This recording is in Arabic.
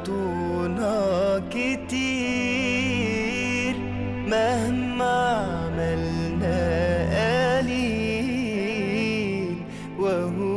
فرحتونا كتير مهما عملنا قليل وهو